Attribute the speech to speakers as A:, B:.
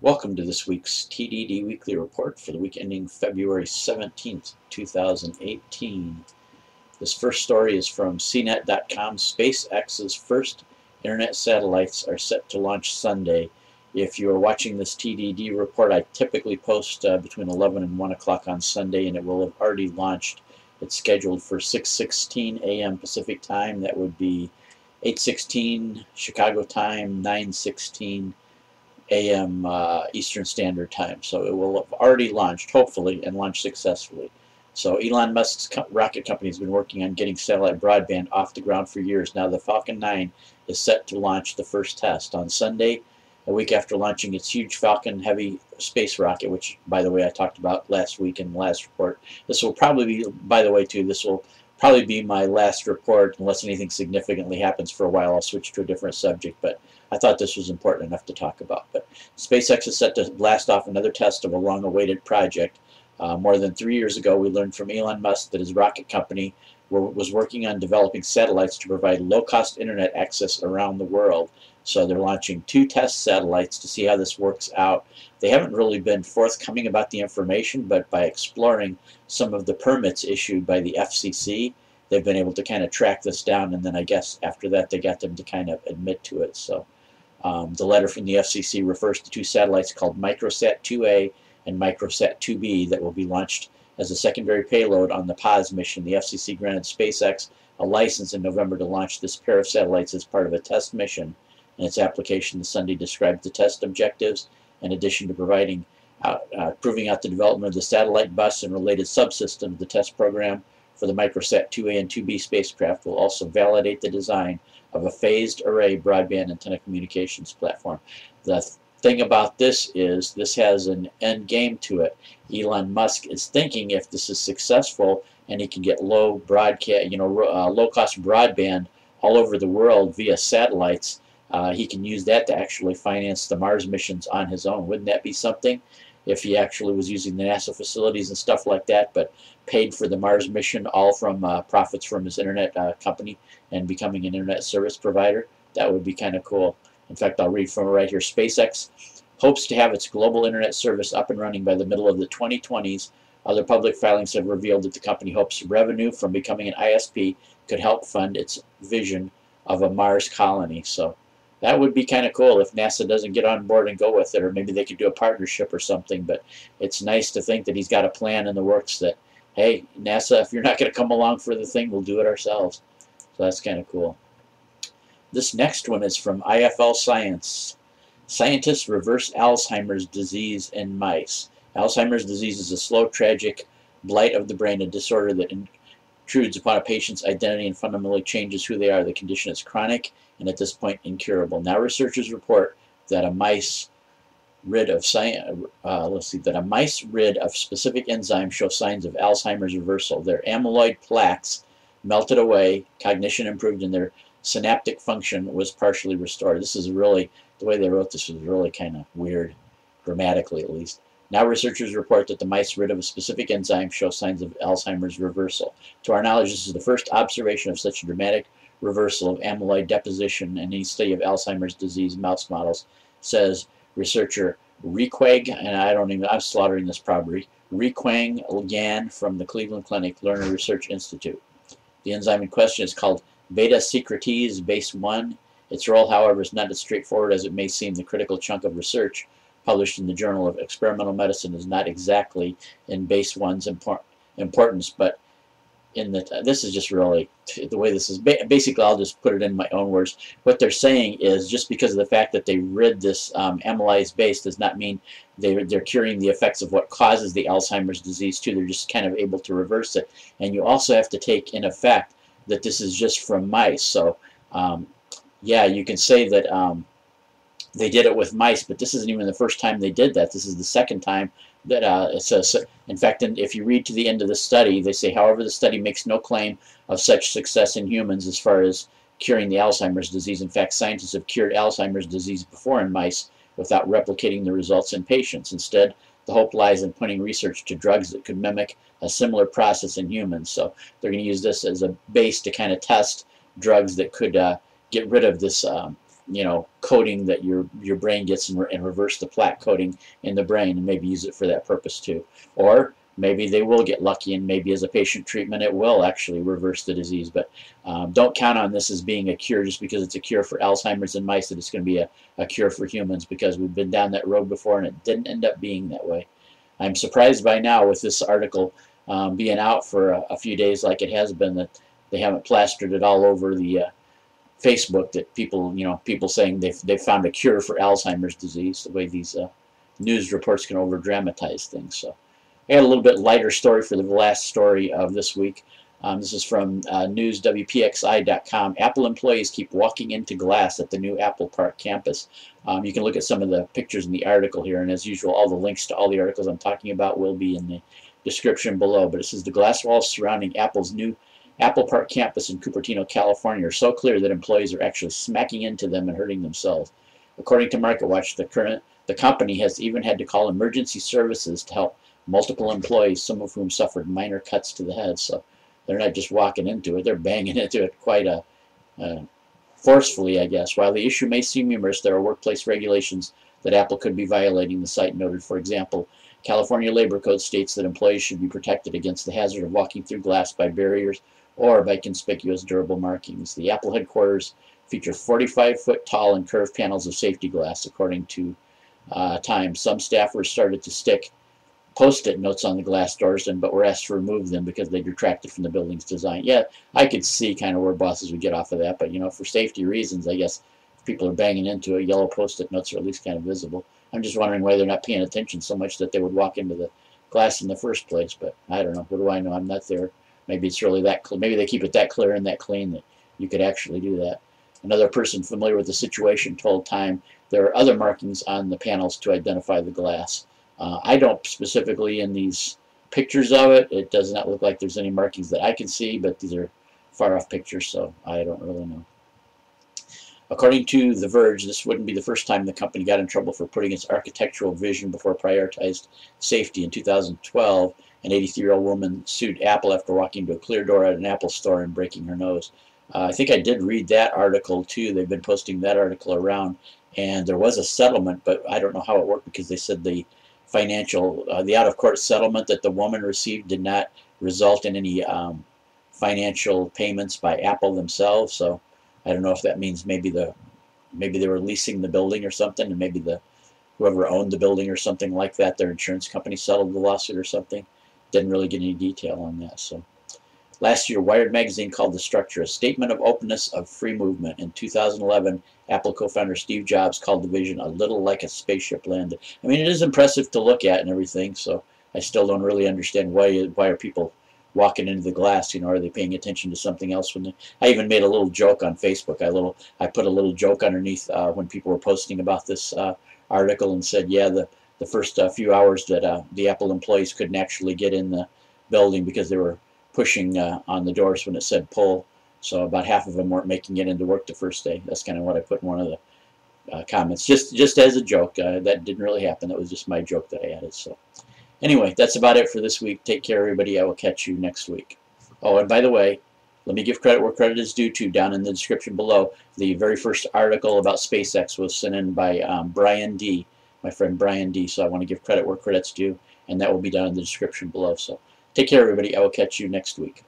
A: Welcome to this week's TDD Weekly Report for the week ending February 17th, 2018. This first story is from CNET.com. SpaceX's first internet satellites are set to launch Sunday. If you are watching this TDD report, I typically post uh, between 11 and 1 o'clock on Sunday, and it will have already launched. It's scheduled for 6.16 a.m. Pacific time. That would be 8.16 Chicago time, 9.16 a.m. Uh, Eastern Standard Time. So it will have already launched, hopefully, and launched successfully. So Elon Musk's co rocket company has been working on getting satellite broadband off the ground for years. Now the Falcon 9 is set to launch the first test on Sunday, a week after launching its huge Falcon Heavy space rocket, which, by the way, I talked about last week in the last report. This will probably be, by the way, too, this will probably be my last report unless anything significantly happens for a while. I'll switch to a different subject, but I thought this was important enough to talk about. But SpaceX is set to blast off another test of a long-awaited project. Uh, more than three years ago, we learned from Elon Musk that his rocket company was working on developing satellites to provide low-cost internet access around the world. So they're launching two test satellites to see how this works out. They haven't really been forthcoming about the information, but by exploring some of the permits issued by the FCC, they've been able to kind of track this down, and then I guess after that they got them to kind of admit to it. So um, the letter from the FCC refers to two satellites called Microsat 2A and Microsat 2B that will be launched as a secondary payload on the PAZ mission. The FCC granted SpaceX a license in November to launch this pair of satellites as part of a test mission in its application, the Sunday described the test objectives in addition to providing uh, uh, proving out the development of the satellite bus and related subsystems. The test program for the Microsat 2A and 2B spacecraft will also validate the design of a phased array broadband antenna communications platform. The thing about this is this has an end game to it. Elon Musk is thinking if this is successful and he can get low broadcast, you know, uh, low cost broadband all over the world via satellites, uh, he can use that to actually finance the Mars missions on his own. Wouldn't that be something? If he actually was using the NASA facilities and stuff like that, but paid for the Mars mission all from uh, profits from his internet uh, company and becoming an internet service provider, that would be kind of cool. In fact, I'll read from right here. SpaceX hopes to have its global internet service up and running by the middle of the 2020s. Other public filings have revealed that the company hopes revenue from becoming an ISP could help fund its vision of a Mars colony. So that would be kind of cool if NASA doesn't get on board and go with it, or maybe they could do a partnership or something. But it's nice to think that he's got a plan in the works that, hey, NASA, if you're not going to come along for the thing, we'll do it ourselves. So that's kind of cool. This next one is from IFL Science. Scientists reverse Alzheimer's disease in mice. Alzheimer's disease is a slow, tragic blight of the brain, a disorder that intrudes upon a patient's identity and fundamentally changes who they are. The condition is chronic and at this point incurable. Now researchers report that a mice rid of uh, let's see that a mice rid of specific enzymes show signs of Alzheimer's reversal. Their amyloid plaques melted away, cognition improved, and their synaptic function was partially restored. This is really the way they wrote this was really kind of weird, grammatically at least. Now researchers report that the mice rid of a specific enzyme show signs of Alzheimer's reversal. To our knowledge, this is the first observation of such a dramatic reversal of amyloid deposition in any study of Alzheimer's disease mouse models, says researcher Requang, and I don't even, I'm slaughtering this probably, Requang Gan from the Cleveland Clinic Lerner Research Institute. The enzyme in question is called beta secretase BACE1. Its role, however, is not as straightforward as it may seem. The critical chunk of research published in the Journal of Experimental Medicine is not exactly in BACE1's impor importance, but in the this is just really the way this is basically I'll just put it in my own words what they're saying is just because of the fact that they rid this um, amylase BACE does not mean they, they're curing the effects of what causes the Alzheimer's disease too they're just kind of able to reverse it and you also have to take in effect that this is just from mice so um, yeah you can say that um, they did it with mice but this isn't even the first time they did that this is the second time that uh, it says, in fact, if you read to the end of the study, they say, however, the study makes no claim of such success in humans as far as curing the Alzheimer's disease. In fact, scientists have cured Alzheimer's disease before in mice without replicating the results in patients. Instead, the hope lies in putting research to drugs that could mimic a similar process in humans. So they're going to use this as a base to kind of test drugs that could uh, get rid of this um, you know coating that your your brain gets and, re and reverse the plaque coating in the brain and maybe use it for that purpose too. Or maybe they will get lucky and maybe as a patient treatment it will actually reverse the disease but um, don't count on this as being a cure just because it's a cure for Alzheimer's in mice that it's going to be a, a cure for humans because we've been down that road before and it didn't end up being that way. I'm surprised by now with this article um, being out for a, a, few days like it has been that they haven't plastered it all over the uh, Facebook that people you know people saying they've, they've found a cure for Alzheimer's disease the way these uh, news reports can over dramatize things so Had a little bit lighter story for the last story of this week. Um, this is from uh, newswpxi.com. Apple employees keep walking into glass at the new Apple Park campus. Um, you can look at some of the pictures in the article here, and as usual, all the links to all the articles I'm talking about will be in the description below. But it says the glass walls surrounding Apple's new Apple Park campus in Cupertino, California are so clear that employees are actually smacking into them and hurting themselves. According to MarketWatch, the current the company has even had to call emergency services to help multiple employees, some of whom suffered minor cuts to the head. So they're not just walking into it, they're banging into it quite a, uh, forcefully, I guess. While the issue may seem humorous, there are workplace regulations that Apple could be violating, the site noted. For example, California Labor Code states that employees should be protected against the hazard of walking through glass by barriers or by conspicuous durable markings. The Apple headquarters feature 45 foot tall and curved panels of safety glass, according to uh, Time. Some staffers started to stick post-it notes on the glass doors, and but were asked to remove them because they detracted from the building's design. Yeah, I could see kind of where bosses would get off of that, but you know, for safety reasons, I guess people are banging into it, yellow post-it notes are at least kind of visible. I'm just wondering why they're not paying attention so much that they would walk into the glass in the first place. But I don't know. What do I know? I'm not there. Maybe it's really that. Cl maybe they keep it that clear and that clean that you could actually do that. Another person familiar with the situation told Time there are other markings on the panels to identify the glass. Uh, I don't specifically in these pictures of it. It does not look like there's any markings that I can see, but these are far off pictures, so I don't really know. According to The Verge, this wouldn't be the first time the company got in trouble for putting its architectural vision before prioritized safety. In 2012, an 83-year-old woman sued Apple after walking into a clear door at an Apple store and breaking her nose. Uh, I think I did read that article too. They've been posting that article around, and there was a settlement, but I don't know how it worked because they said the financial, uh, the out-of-court settlement that the woman received did not result in any um, financial payments by Apple themselves. So I don't know if that means maybe the maybe they were leasing the building or something, and maybe the whoever owned the building or something like that, their insurance company settled the lawsuit or something. Didn't really get any detail on that. So. Last year, Wired magazine called the structure a statement of openness of free movement. In 2011, Apple co-founder Steve Jobs called the vision a little like a spaceship landed. I mean, it is impressive to look at and everything, so I still don't really understand why why are people walking into the glass, you know, are they paying attention to something else when they, I even made a little joke on Facebook. I little I put a little joke underneath uh, when people were posting about this uh, article and said, yeah, the the first uh, few hours that uh, the Apple employees couldn't actually get in the building because they were pushing uh, on the doors when it said pull. So about half of them weren't making it into work the first day. That's kind of what I put in one of the uh, comments, just just as a joke. Uh, that didn't really happen. That was just my joke that I added. So anyway, that's about it for this week. Take care, everybody. I will catch you next week. Oh, and by the way, let me give credit where credit is due to down in the description below. The very first article about SpaceX was sent in by um, Brian D., my friend Brian D. So I want to give credit where credit's due, and that will be down in the description below. So Take care, everybody. I will catch you next week.